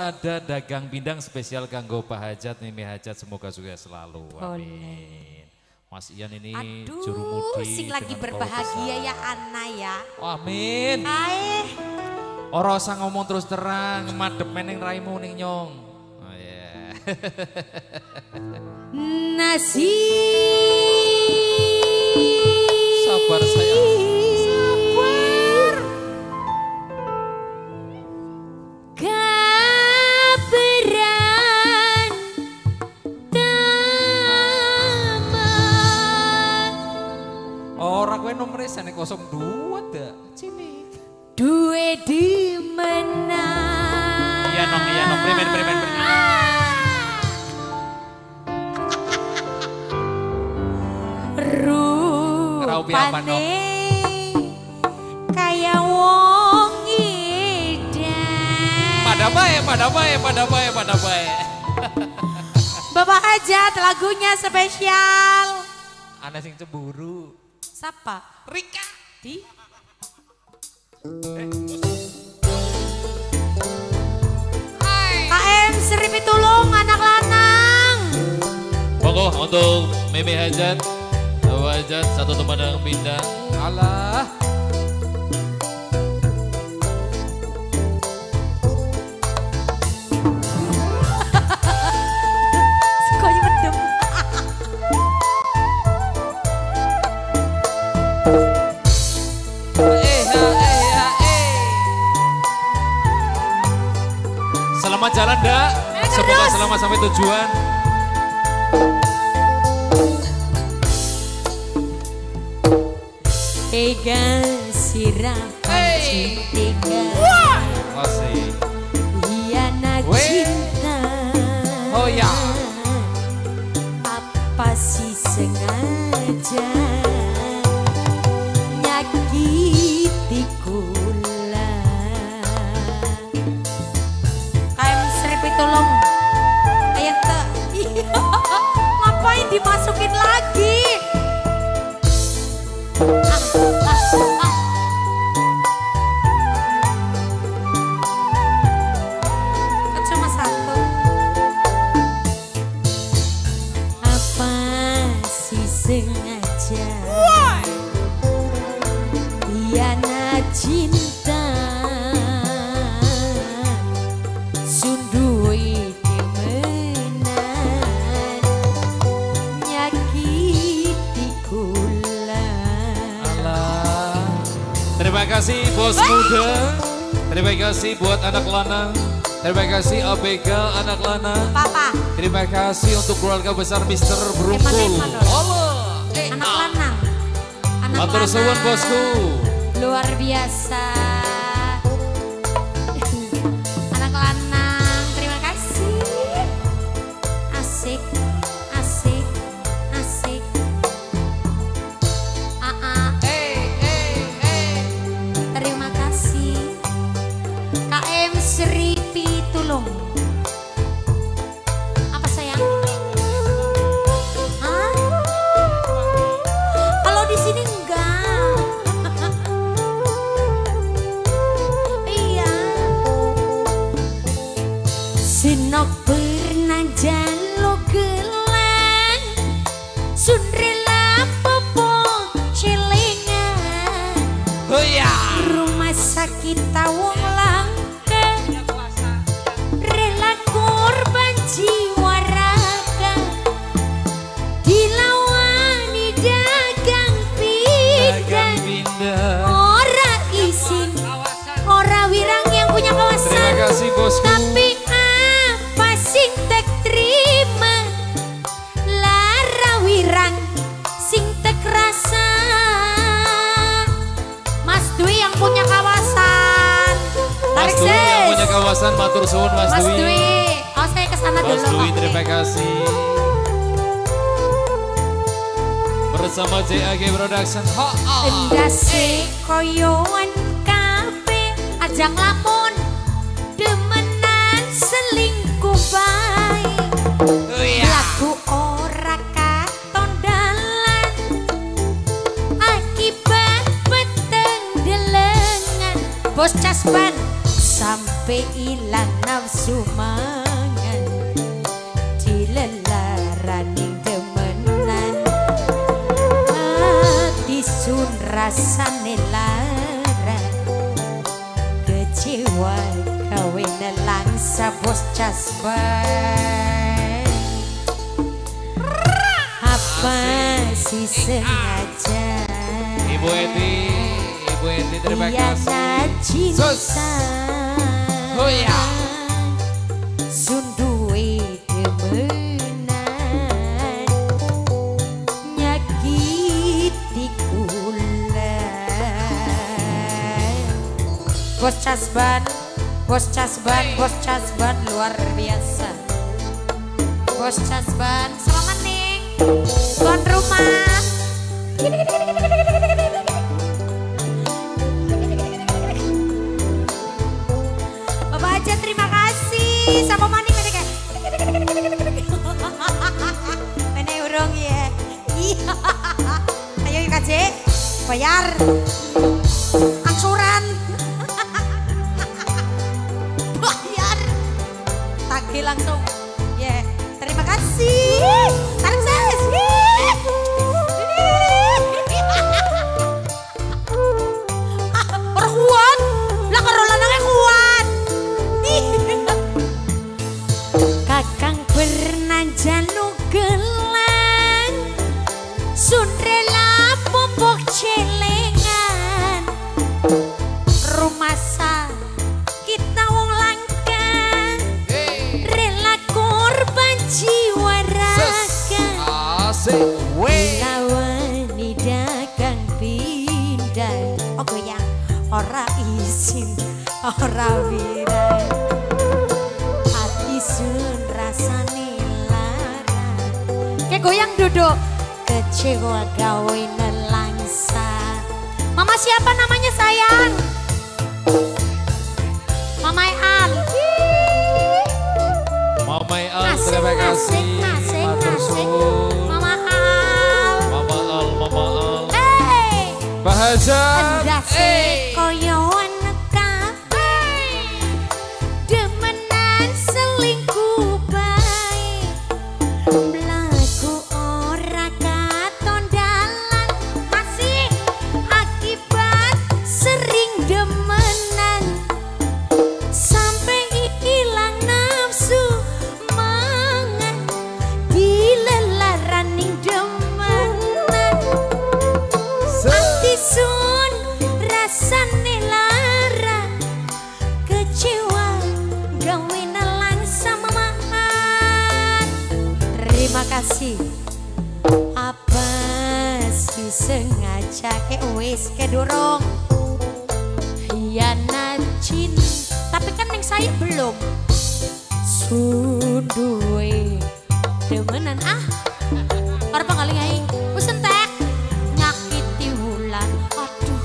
ada dagang bindang spesial kanggo Pak Hajat, Mimi Hajat semoga sukses selalu. Amin. Mas Ian ini Aduh, juru mudi sing lagi berbahagia ya Ana ya. Amin. Ae, Ora usah ngomong terus terang, madep meneng raimu ning nyong. Oh yeah. nasi. Sabar sayang. Kowe nomere sane 02 dak. Sini. Duwe di menang. Iya nong, iya nong, primen primen primen. Ngeraupi apa, Nok? Rupane kaya wong edan. Pada bae, pada bae, pada bae, pada bae. Bapak Hajat lagunya spesial. Ana sing cemburu. Siapa? Rika. Di KM Seripi Tulung anak lanang. Monggo untuk Mimi Hajat, Hajat, satu teman yang bindang. Alah. Selamat jalan, Dak. Semoga selamat sampai tujuan. Tega sirapan Hey. cintika. Masih. Hianat Weh. cinta. Oh, ya. Apa sih sengaja dimasukin lagi kasih bos muda. Terima kasih buat anak lanang. Terima kasih ABK anak lanang. Papa, Terima kasih untuk keluarga besar Mister. Allah. Eh, anak ah. lanang Anak Matur suwun lanang. bosku. Luar biasa Sri Pitulung Apa sayang? Hah? Kalau di sini enggak Iya Sinok pernah jalo gelang Sundrela popo celengan Oh ya. rumah sakit tawong bosku. tapi apa sing tek terima lara wirang sing tek rasa Mas Dwi yang punya kawasan Mas Dwi yang punya kawasan matur suwun Mas, Mas Dwi. Dwi oh saya ke sana Mas dulu Dwi oke. terima kasih. Bersama JAG Production. Ha, ah. Endase koyoan kape ajak lamun selingkuh bae Oh ya. lagu ora katon dalan. Akibat peteng delengan bos casban sampai ilang nafsu mangan. Dilelaraning demenan ati sun rasane lara. Kecewa kawe nelangsa bos apa sih sengaja Ibu Eti, Ibu Eti terima Iya kasih. cinta Sus. Oh ya. Sunduwe demenan Nyakiti kula Bos Casban Bos Casban Bos Casban luar biasa Bos Casban Sama maning Tuan rumah Bapak aja terima kasih sama maning kayak Ini urung ya. Iya. Ayo yuk KJ, bayar. Ora sun goyang duduk. Kecewa gawe nelangsa Mama siapa namanya sayang? Sengaja ke wis ke dorong Hianat cinta Tapi kan yang saya belum. Sunduwe Demenan ah. Orang kali ngai Wis nyakiti wulan. Aduh.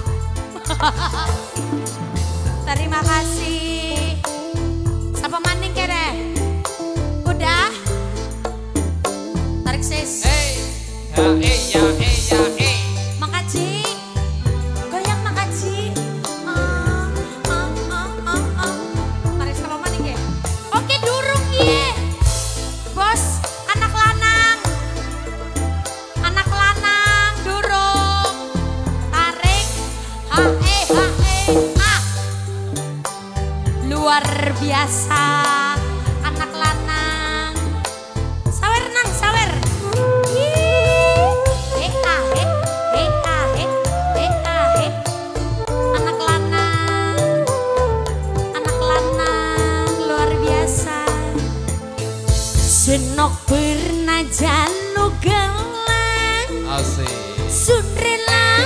Terima kasih. Siapa maning kere? Udah? Tarik sis. Hey. Ya, eh, ya, eh, ya, luar biasa. Anak lanang. Sawer nang sawer. Eh ah eh anak lanang. Anak lanang luar biasa. Senok pernah jaluk gelang. Asik. Sundrela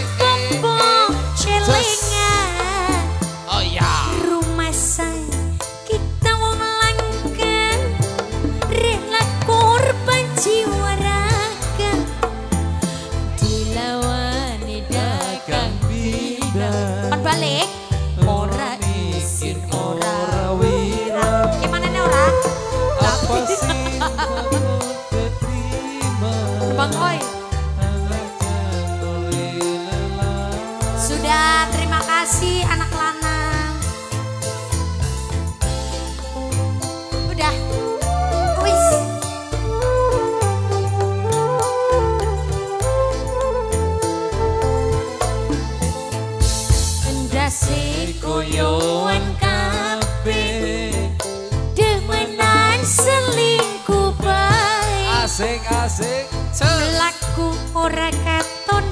bae Asik asik. laku ora katon